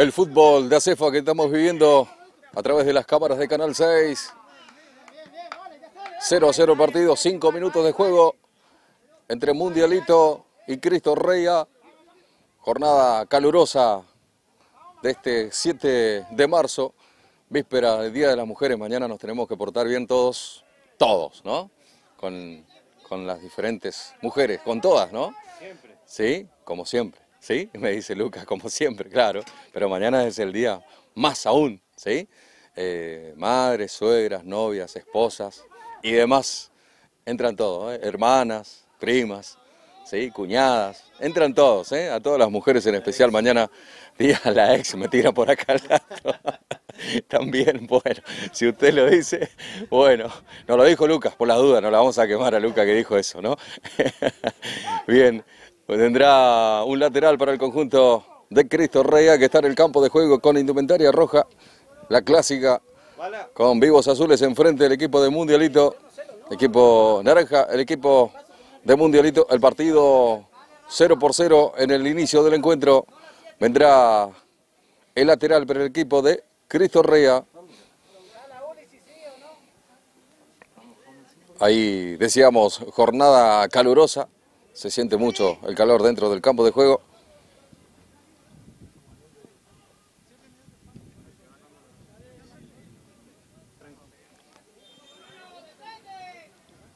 el fútbol de ACEFA que estamos viviendo a través de las cámaras de Canal 6. 0 a 0 partido, 5 minutos de juego entre Mundialito y Cristo Reya. Jornada calurosa de este 7 de marzo, víspera del Día de las Mujeres. Mañana nos tenemos que portar bien todos, todos, ¿no? Con, con las diferentes mujeres, con todas, ¿no? Siempre. Sí, como siempre. ¿Sí? Me dice Lucas, como siempre, claro, pero mañana es el día más aún, ¿sí? Eh, madres, suegras, novias, esposas y demás, entran todos, ¿eh? hermanas, primas, ¿sí? cuñadas, entran todos, ¿eh? a todas las mujeres en especial, mañana día la ex me tira por acá al lado. También, bueno, si usted lo dice, bueno, nos lo dijo Lucas, por las dudas, no la vamos a quemar a Lucas que dijo eso, ¿no? Bien, pues tendrá un lateral para el conjunto de Cristo Reya que está en el campo de juego con indumentaria roja, la clásica, con vivos azules enfrente del equipo de Mundialito, equipo naranja, el equipo de Mundialito, el partido 0 por 0 en el inicio del encuentro, vendrá el lateral para el equipo de Cristo Reya. Ahí decíamos jornada calurosa, se siente mucho el calor dentro del campo de juego.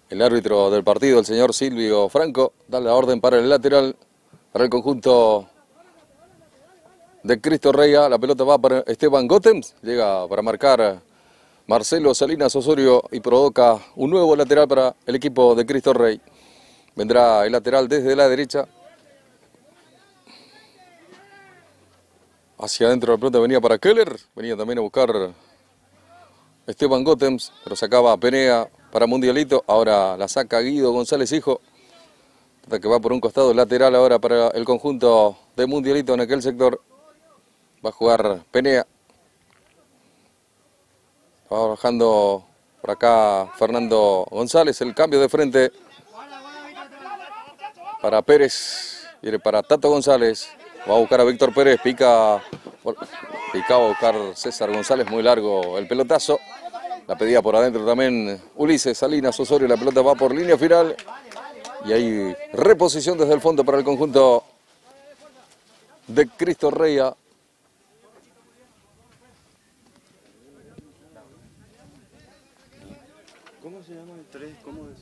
El árbitro del partido, el señor Silvio Franco, da la orden para el lateral, para el conjunto de Cristo Reya. La pelota va para Esteban Gotems, llega para marcar Marcelo Salinas Osorio y provoca un nuevo lateral para el equipo de Cristo Rey. Vendrá el lateral desde la derecha. Hacia adentro la pelota venía para Keller. Venía también a buscar Esteban Gotems, pero sacaba Penea para Mundialito. Ahora la saca Guido González Hijo. Que va por un costado lateral ahora para el conjunto de Mundialito en aquel sector. Va a jugar Penea. Va bajando por acá Fernando González. El cambio de frente para Pérez, viene para Tato González, va a buscar a Víctor Pérez, pica, pica a buscar César González, muy largo el pelotazo, la pedía por adentro también Ulises Salinas Osorio, la pelota va por línea final y hay reposición desde el fondo para el conjunto de Cristo Reya. ¿Cómo se llama el 3? ¿Cómo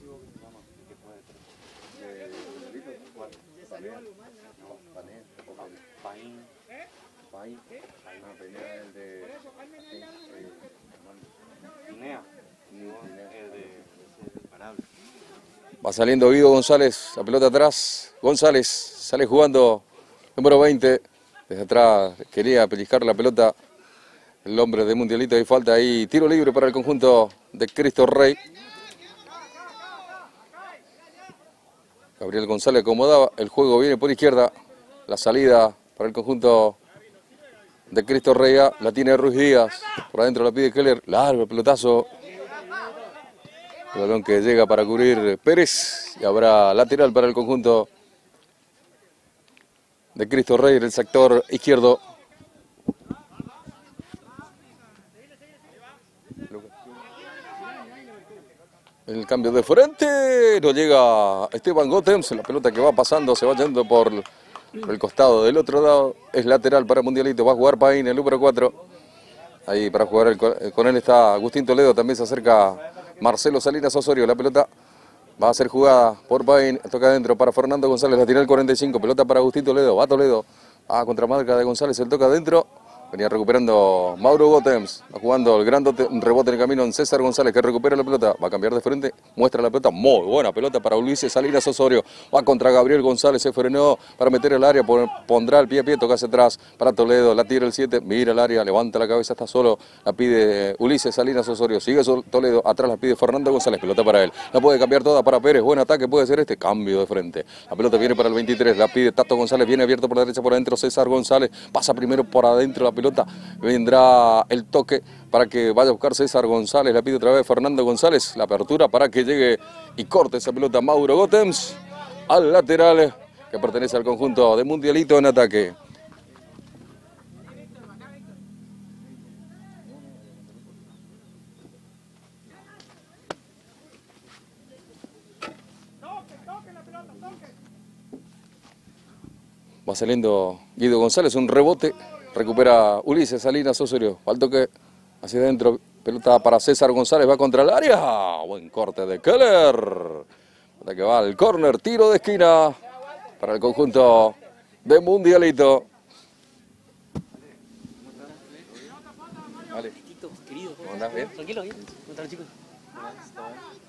Va saliendo Guido González, la pelota atrás. González sale jugando número 20. Desde atrás quería pellizcar la pelota el hombre de Mundialito. Hay falta ahí. Tiro libre para el conjunto de Cristo Rey. Gabriel González acomodaba. El juego viene por izquierda. La salida para el conjunto de Cristo Rey. La tiene Ruiz Díaz. Por adentro la pide Keller. Largo el pelotazo. El balón que llega para cubrir Pérez y habrá lateral para el conjunto de Cristo Rey en el sector izquierdo. El cambio de frente, no llega Esteban Gotems, la pelota que va pasando se va yendo por el costado del otro lado, es lateral para Mundialito, va a jugar Paín, el número 4. Ahí para jugar con él está Agustín Toledo, también se acerca Marcelo Salinas Osorio, la pelota va a ser jugada por Bain, toca adentro para Fernando González, la tira el 45, pelota para Agustín Toledo, va Toledo, a contramarca de González, el toca adentro, venía recuperando Mauro Gotems, jugando el gran rebote en el camino en César González, que recupera la pelota, va a cambiar de frente, muestra la pelota, muy buena pelota para Ulises Salinas Osorio, va contra Gabriel González, se frenó para meter el área, pondrá el pie a pie, toca hacia atrás para Toledo, la tira el 7, mira el área, levanta la cabeza, está solo, la pide Ulises Salinas Osorio, sigue Toledo, atrás la pide Fernando González, pelota para él, la puede cambiar toda para Pérez, buen ataque puede ser este, cambio de frente, la pelota viene para el 23, la pide Tato González, viene abierto por la derecha, por adentro César González, pasa primero por adentro la pelota, pelota vendrá el toque para que vaya a buscar César González, la pide otra vez Fernando González, la apertura para que llegue y corte esa pelota Mauro Gotems al lateral que pertenece al conjunto de Mundialito en ataque. va saliendo Guido González, un rebote Recupera Ulises Salinas Osorio. Falto que hacia adentro. Pelota para César González, va contra el área. Buen corte de Keller. Hasta que va al córner, tiro de esquina para el conjunto de Mundialito. Tranquilo.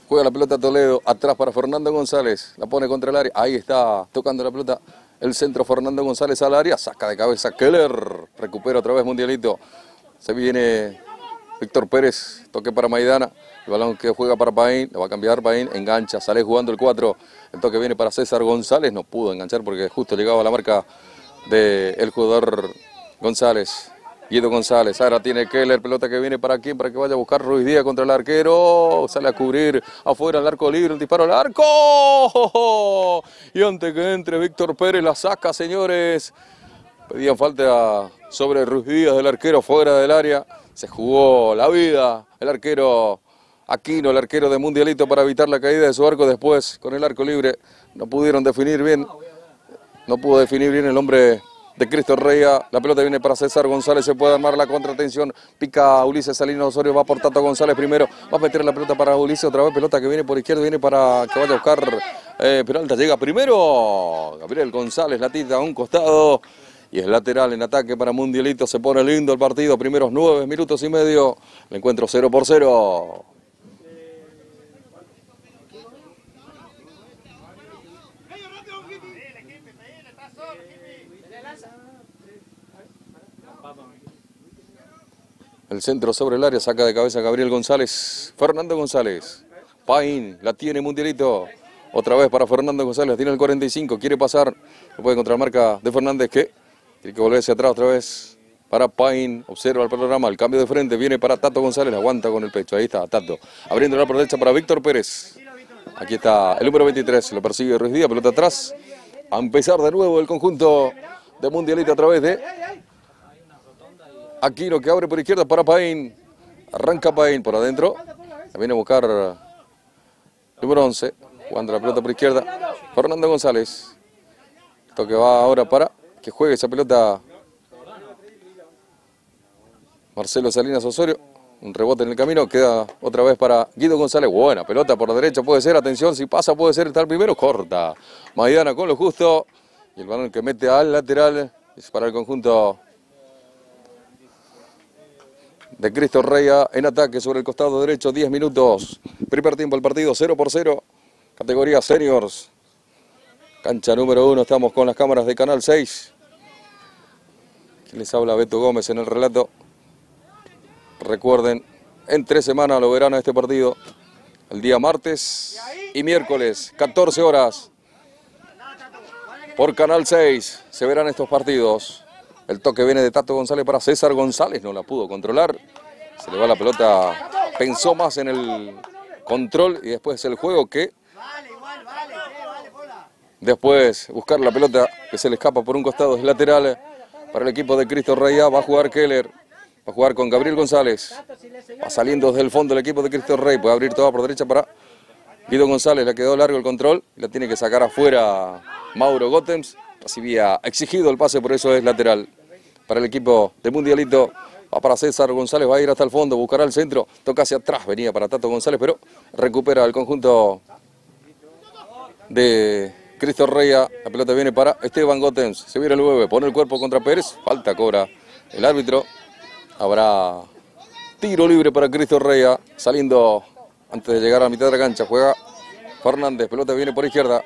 Juega la pelota Toledo, atrás para Fernando González, la pone contra el área, ahí está tocando la pelota el centro Fernando González al área, saca de cabeza Keller, recupera otra vez Mundialito, se viene Víctor Pérez, toque para Maidana, el balón que juega para Paín, lo va a cambiar Paín, engancha, sale jugando el 4, el toque viene para César González, no pudo enganchar porque justo llegaba a la marca del jugador González. Guido González, ahora tiene Keller, pelota que viene para aquí, para que vaya a buscar Ruiz Díaz contra el arquero, sale a cubrir afuera el arco libre, un disparo al arco, y antes que entre Víctor Pérez la saca, señores, pedían falta sobre Ruiz Díaz del arquero fuera del área, se jugó la vida, el arquero Aquino, el arquero de Mundialito para evitar la caída de su arco. Después, con el arco libre, no pudieron definir bien, no pudo definir bien el hombre de Cristo Reya. La pelota viene para César González, se puede armar la contratención. Pica Ulises Salinas Osorio, va por Tato González primero. Va a meter la pelota para Ulises, otra vez pelota que viene por izquierda, viene para que vaya a buscar eh, Peralta. Llega primero Gabriel González, la tita a un costado. Y es lateral en ataque para Mundialito. Se pone lindo el partido. Primeros nueve minutos y medio. El encuentro 0 por 0. El centro sobre el área, saca de cabeza Gabriel González. Fernando González. Paín, la tiene Mundialito. Otra vez para Fernando González, tiene el 45, quiere pasar. No puede encontrar marca de Fernández que tiene que volverse atrás otra vez para Paín. Observa el programa, el cambio de frente viene para Tato González, aguanta con el pecho. Ahí está Tato. Abriendo la derecha para Víctor Pérez. Aquí está el número 23, lo persigue Ruiz Díaz, pelota atrás. A empezar de nuevo el conjunto de Mundialito a través de Aquino que abre por izquierda para Paín. Arranca Paín por adentro. Viene a buscar número 11. Jugando la pelota por izquierda. Fernando González. Esto que va ahora para que juegue esa pelota. Marcelo Salinas Osorio. Un rebote en el camino. Queda otra vez para Guido González. Buena pelota por la derecha. Puede ser. Atención. Si pasa puede ser. Está el primero. Corta. Maidana con lo justo. Y el balón que mete al lateral. Es para el conjunto de Cristo Reya en ataque sobre el costado derecho, 10 minutos. Primer tiempo el partido 0 por 0. Categoría seniors. Cancha número 1, estamos con las cámaras de Canal 6. Aquí les habla Beto Gómez en el relato. Recuerden, en tres semanas lo verán a este partido. El día martes y miércoles, 14 horas. Por Canal 6 se verán estos partidos. El toque viene de Tato González para César González, no la pudo controlar. Se le va la pelota, pensó más en el control y después el juego que... Después buscar la pelota que se le escapa por un costado es lateral para el equipo de Cristo Reya. Va a jugar Keller, va a jugar con Gabriel González. Va saliendo desde el fondo el equipo de Cristo Rey. Puede abrir toda por derecha para Guido González. Le quedó largo el control. La tiene que sacar afuera Mauro Gotems recibía exigido el pase, por eso es lateral para el equipo de Mundialito. Va para César González, va a ir hasta el fondo, buscará el centro, toca hacia atrás, venía para Tato González, pero recupera el conjunto de Cristo Reya. La pelota viene para Esteban Gotens, se viene el 9, pone el cuerpo contra Pérez, falta, cobra el árbitro. Habrá tiro libre para Cristo Reya, saliendo antes de llegar a la mitad de la cancha, juega Fernández, pelota viene por izquierda,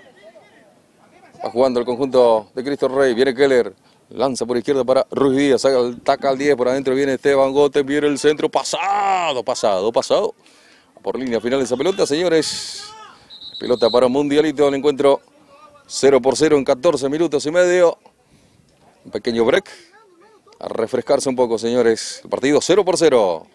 Va jugando el conjunto de Cristo Rey. Viene Keller. Lanza por izquierda para Ruiz Díaz. Saca taca al 10. Por adentro viene Esteban Gote. Viene el centro. Pasado, pasado, pasado. Por línea final de esa pelota, señores. Pelota para Mundialito. El encuentro 0 por 0 en 14 minutos y medio. Un pequeño break. A refrescarse un poco, señores. El partido 0 por 0.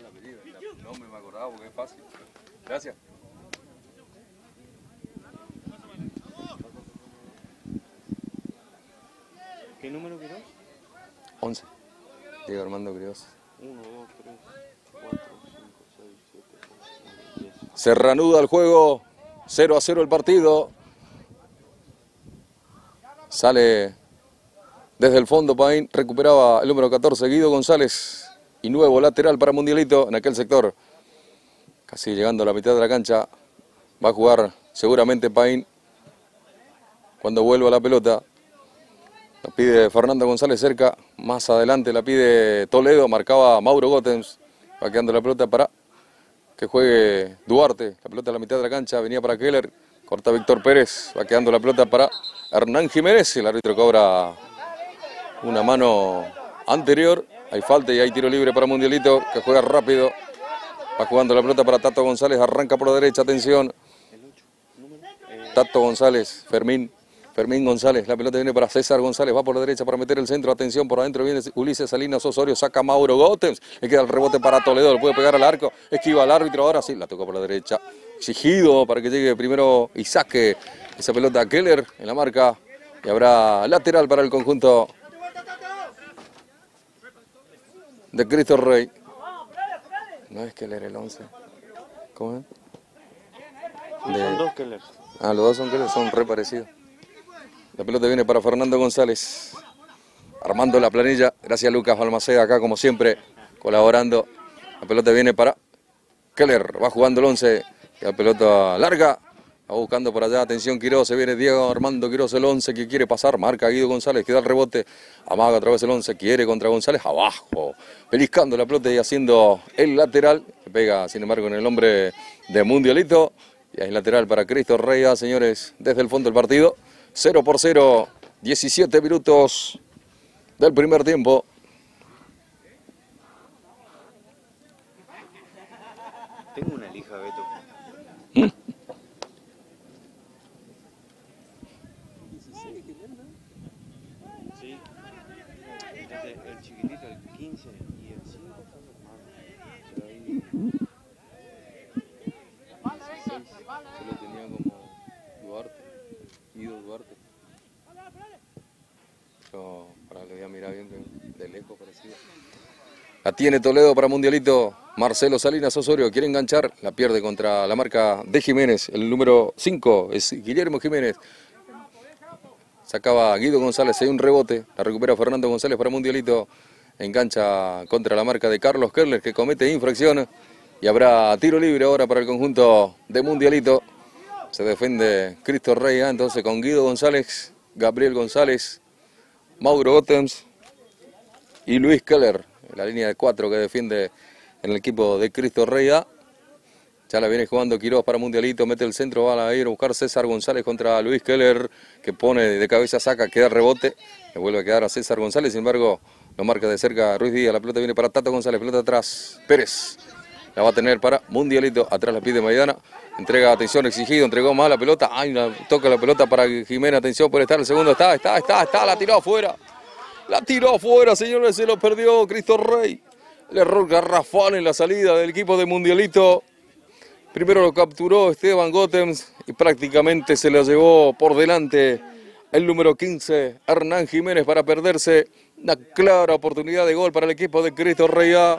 El apellido. No me acordaba porque es fácil. Gracias. ¿Qué número querés? 11. Diego Armando Crios. 1, 2, 3, 4, 5, 6, 7, 8, 9, 10. Se reanuda el juego. 0 a 0 el partido. Sale desde el fondo Paín. Recuperaba el número 14 Guido González. Y nuevo lateral para Mundialito en aquel sector. Casi llegando a la mitad de la cancha. Va a jugar seguramente Paín. Cuando vuelva la pelota. La pide Fernando González cerca. Más adelante la pide Toledo. Marcaba Mauro Gotems. Va quedando la pelota para que juegue Duarte. La pelota a la mitad de la cancha. Venía para Keller. Corta Víctor Pérez. Va quedando la pelota para Hernán Jiménez. El árbitro cobra una mano anterior. Hay falta y hay tiro libre para Mundialito. Que juega rápido. Va jugando la pelota para Tato González. Arranca por la derecha. Atención. El 8, número. Eh, Tato González, Fermín, Fermín González, la pelota viene para César González, va por la derecha para meter el centro, atención, por adentro viene Ulises Salinas Osorio, saca Mauro Gótems, le queda el rebote para Toledo, lo puede pegar al arco, esquiva al árbitro, ahora sí, la tocó por la derecha, exigido para que llegue primero y saque esa pelota a Keller en la marca, y habrá lateral para el conjunto de Cristo Rey. No es Keller el 11, ¿cómo es? Son dos Kellers. Ah, los dos son, que son re parecidos. La pelota viene para Fernando González. Armando la planilla. Gracias Lucas Balmaceda acá como siempre colaborando. La pelota viene para Keller. Va jugando el 11. La pelota larga. Va buscando por allá. Atención Quiroz. Se viene Diego Armando Quiroz el 11 que quiere pasar. Marca Guido González. Queda el rebote. Amaga otra vez el 11. Quiere contra González. Abajo. Peliscando la pelota y haciendo el lateral. Que pega sin embargo en el hombre de Mundialito. Y hay lateral para Cristo Reya, señores, desde el fondo del partido. 0 por 0, 17 minutos del primer tiempo. Tengo una lija, Beto. Sí. Entonces, el chiquitito, el 15 y el 5 son hermanos. Pero ahí... Se lo tenía como Duarte, La tiene Toledo para Mundialito. Marcelo Salinas Osorio quiere enganchar. La pierde contra la marca de Jiménez. El número 5 es Guillermo Jiménez. Sacaba Guido González, hay un rebote. La recupera Fernando González para Mundialito. Engancha contra la marca de Carlos Kerler que comete infracción. Y habrá tiro libre ahora para el conjunto de Mundialito. Se defiende Cristo Rey, ah, entonces con Guido González, Gabriel González, Mauro Gotems y Luis Keller. La línea de cuatro que defiende en el equipo de Cristo Rey. ah. Ya la viene jugando Quiroz para Mundialito, mete el centro, va a ir a buscar César González contra Luis Keller, que pone de cabeza, saca, queda rebote, le vuelve a quedar a César González, sin embargo, lo marca de cerca Ruiz Díaz, la pelota viene para Tato González, pelota atrás, Pérez, la va a tener para Mundialito, atrás la pide Maidana, entrega atención exigido, entregó más la pelota, ay, la- toca la pelota para Jiménez, atención, puede estar el segundo, está, está, está, está, la tiró afuera, la tiró afuera, señores, se lo perdió Cristo Rey, el error garrafal en la salida del equipo de Mundialito, Primero lo capturó Esteban Gotems y prácticamente se lo llevó por delante el número 15, Hernán Jiménez, para perderse una clara oportunidad de gol para el equipo de Cristo Rey A.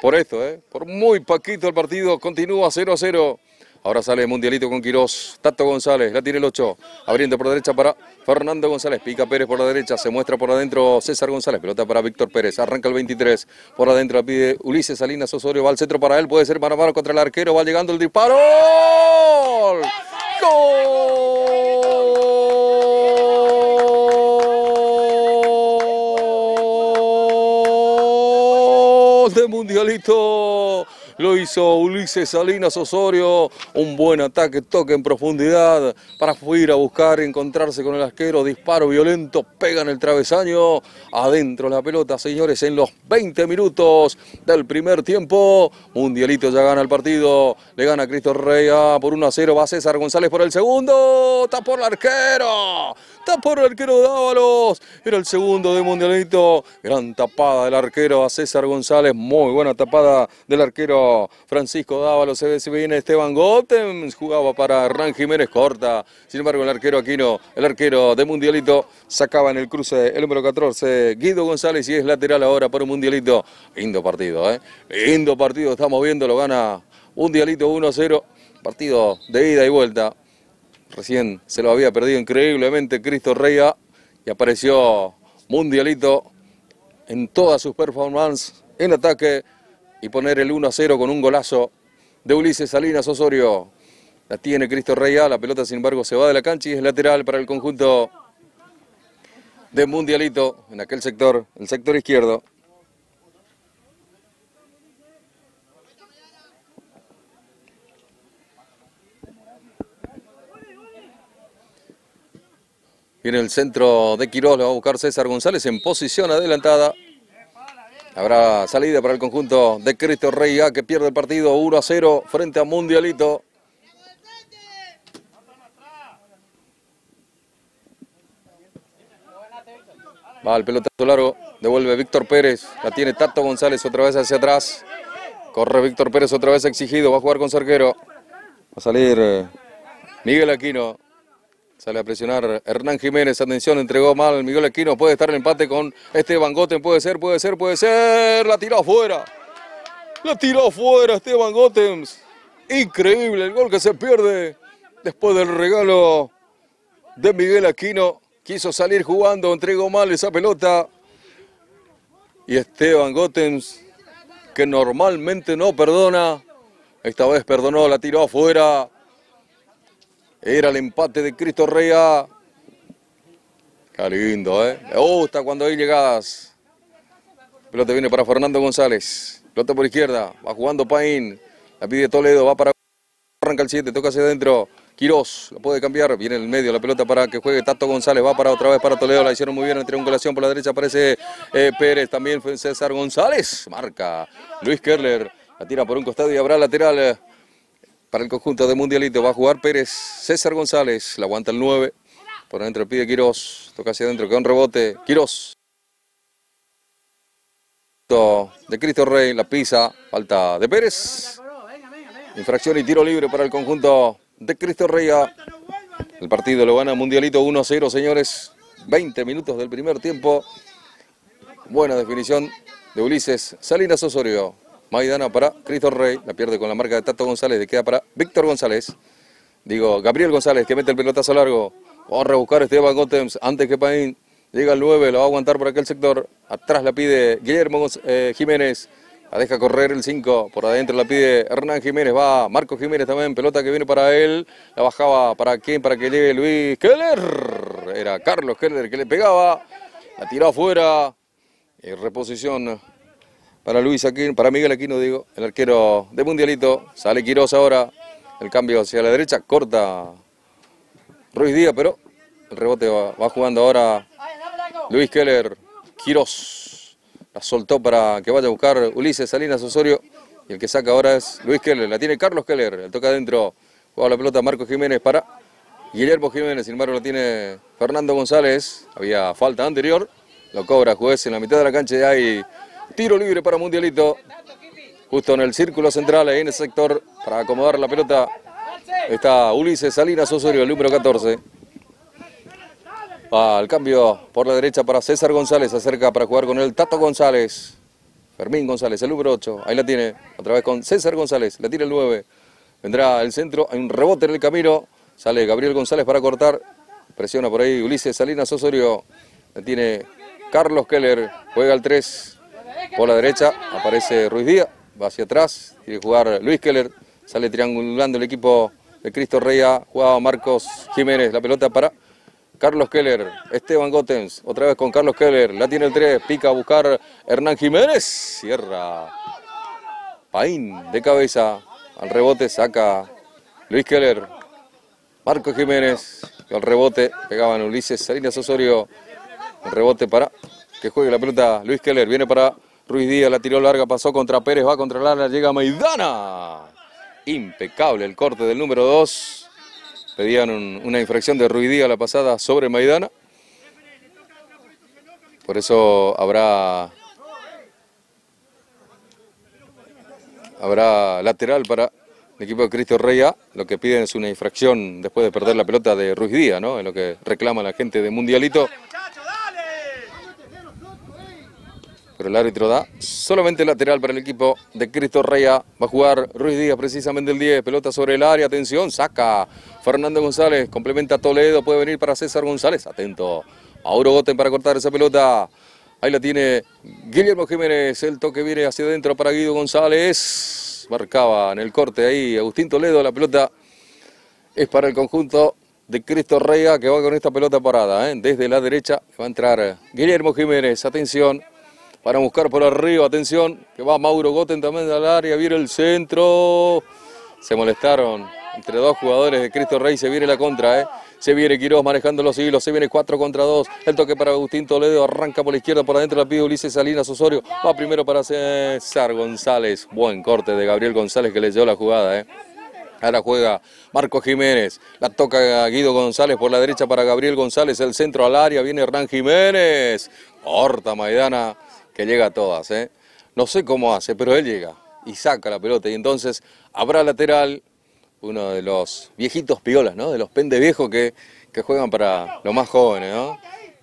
Por esto, ¿eh? por muy poquito el partido, continúa 0 a 0. Ahora sale Mundialito con Quirós, Tato González, la tiene el 8, abriendo por la derecha para Fernando González, pica Pérez por la derecha, se muestra por adentro César González, pelota para Víctor Pérez, arranca el 23, por adentro la pide Ulises Salinas Osorio, va al centro para él, puede ser mano a mano contra el arquero, va llegando el disparo, de Mundialito. Lo hizo Ulises Salinas Osorio, un buen ataque, toque en profundidad para ir a buscar, encontrarse con el arquero, disparo violento, pega en el travesaño, adentro la pelota, señores, en los 20 minutos del primer tiempo, Mundialito ya gana el partido, le gana Cristo Rey por 1 a 0, va César González por el segundo, está por el arquero, está por el arquero Dávalos, era el segundo de Mundialito, gran tapada del arquero a César González, muy buena tapada del arquero Francisco Dávalos, se viene Esteban Gotem, jugaba para Hernán Jiménez, corta, sin embargo el arquero Aquino, el arquero de Mundialito, sacaba en el cruce el número 14, Guido González y es lateral ahora para un Mundialito, lindo partido, ¿eh? lindo partido, estamos viendo, lo gana Mundialito 1-0, partido de ida y vuelta, recién se lo había perdido increíblemente Cristo Reya y apareció Mundialito en todas sus performances en ataque y poner el 1 a 0 con un golazo de Ulises Salinas Osorio. La tiene Cristo Reya, la pelota sin embargo se va de la cancha y es lateral para el conjunto de Mundialito en aquel sector, el sector izquierdo. Viene el centro de Quiroz, lo va a buscar César González en posición adelantada. Habrá salida para el conjunto de Cristo Rey A que pierde el partido 1 a 0 frente a Mundialito. Va el pelotazo largo, devuelve Víctor Pérez, la tiene Tato González otra vez hacia atrás. Corre Víctor Pérez otra vez exigido, va a jugar con Cerquero. Va a salir eh, Miguel Aquino, Sale a presionar Hernán Jiménez, atención, entregó mal Miguel Aquino, puede estar el empate con Esteban Goten, puede ser, puede ser, puede ser, la tiró afuera. La tiró afuera Esteban Gotems. Increíble el gol que se pierde después del regalo de Miguel Aquino. Quiso salir jugando, entregó mal esa pelota. Y Esteban Gotems, que normalmente no perdona, esta vez perdonó, la tiró afuera. Era el empate de Cristo Reya. Qué lindo, ¿eh? Me gusta cuando hay llegadas. Pelota viene para Fernando González. Pelota por izquierda. Va jugando Paín. La pide Toledo. Va para... Arranca el 7. Toca hacia adentro. Quirós. Lo puede cambiar. Viene en el medio. La pelota para que juegue Tato González. Va para otra vez para Toledo. La hicieron muy bien en triangulación. Por la derecha aparece eh, Pérez. También César González. Marca Luis Kerler. La tira por un costado y habrá lateral para el conjunto de Mundialito. Va a jugar Pérez, César González, la aguanta el 9. Por adentro pide Quirós, toca hacia adentro, queda un rebote. Quirós. De Cristo Rey, la pisa, falta de Pérez. Infracción y tiro libre para el conjunto de Cristo Rey. El partido lo gana Mundialito 1-0, señores. 20 minutos del primer tiempo. Buena definición de Ulises Salinas Osorio. Maidana para Cristo Rey, la pierde con la marca de Tato González, le queda para Víctor González. Digo, Gabriel González, que mete el pelotazo largo. Vamos a rebuscar Esteban Gotems antes que Paín. Llega el 9, lo va a aguantar por aquel sector. Atrás la pide Guillermo eh, Jiménez. La deja correr el 5. Por adentro la pide Hernán Jiménez. Va Marco Jiménez también. Pelota que viene para él. La bajaba para quién? Para que llegue Luis Keller. Era Carlos Keller que le pegaba. La tiró afuera. Y reposición para Luis Aquino, para Miguel Aquino digo, el arquero de Mundialito, sale Quiroz ahora, el cambio hacia la derecha, corta Ruiz Díaz, pero el rebote va, jugando ahora Luis Keller, Quiroz, la soltó para que vaya a buscar Ulises Salinas Osorio, y el que saca ahora es Luis Keller, la tiene Carlos Keller, el toca adentro, juega la pelota Marco Jiménez para Guillermo Jiménez, sin embargo lo tiene Fernando González, había falta anterior, lo cobra juez en la mitad de la cancha y hay Tiro libre para Mundialito. Justo en el círculo central, en el sector, para acomodar la pelota. Está Ulises Salinas Osorio, el número 14. Al cambio por la derecha para César González, acerca para jugar con el Tato González. Fermín González, el número 8, ahí la tiene, otra vez con César González, la tira el 9. Vendrá el centro, hay un rebote en el camino, sale Gabriel González para cortar, presiona por ahí Ulises Salinas Osorio, la tiene Carlos Keller, juega el 3, por la derecha aparece Ruiz Díaz, va hacia atrás, quiere jugar Luis Keller, sale triangulando el equipo de Cristo Reya, jugaba Marcos Jiménez, la pelota para Carlos Keller, Esteban Gotens, otra vez con Carlos Keller, la tiene el 3, pica a buscar Hernán Jiménez, cierra. Paín de cabeza, al rebote saca Luis Keller, Marco Jiménez, al rebote pegaban Ulises Salinas Osorio, el rebote para que juegue la pelota Luis Keller, viene para Ruiz Díaz, la tiró larga, pasó contra Pérez, va contra Lara, llega Maidana. Impecable el corte del número 2. Pedían una infracción de Ruiz Díaz la pasada sobre Maidana. Por eso habrá habrá lateral para el equipo de Cristo Rey A. Lo que piden es una infracción después de perder la pelota de Ruiz Díaz, ¿no? Es lo que reclama la gente de Mundialito. Pero el árbitro da solamente lateral para el equipo de Cristo Reya. Va a jugar Ruiz Díaz precisamente el 10. Pelota sobre el área. Atención. Saca Fernando González. Complementa Toledo. Puede venir para César González. Atento. Mauro Goten para cortar esa pelota. Ahí la tiene Guillermo Jiménez. El toque viene hacia adentro para Guido González. Marcaba en el corte ahí Agustín Toledo. La pelota es para el conjunto de Cristo Reya que va con esta pelota parada. ¿eh? Desde la derecha va a entrar Guillermo Jiménez. Atención para buscar por arriba, atención, que va Mauro Goten también al área, viene el centro, se molestaron entre dos jugadores de Cristo Rey, se viene la contra, ¿eh? se viene Quiroz manejando los hilos, se viene 4 contra 2, el toque para Agustín Toledo, arranca por la izquierda, por adentro la pide Ulises Salinas Osorio, va primero para César González, buen corte de Gabriel González que le llevó la jugada, ¿eh? Ahora juega Marco Jiménez, la toca Guido González por la derecha para Gabriel González, el centro al área, viene Hernán Jiménez, corta Maidana, que llega a todas. ¿eh? No sé cómo hace, pero él llega y saca la pelota. Y entonces habrá lateral, uno de los viejitos piolas, ¿no? de los pende viejos que, juegan para los más jóvenes. ¿no?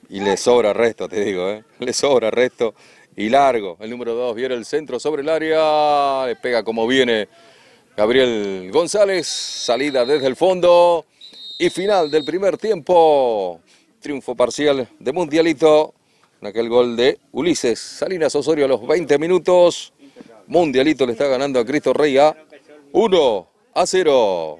Y le sobra resto, te digo, ¿eh? le sobra resto. Y largo, el número 2 viene el centro sobre el área, le pega como viene Gabriel González, salida desde el fondo y final del primer tiempo. Triunfo parcial de Mundialito aquel gol de Ulises Salinas Osorio a los 20 minutos. Mundialito le está ganando a Cristo Rey a 1 a 0.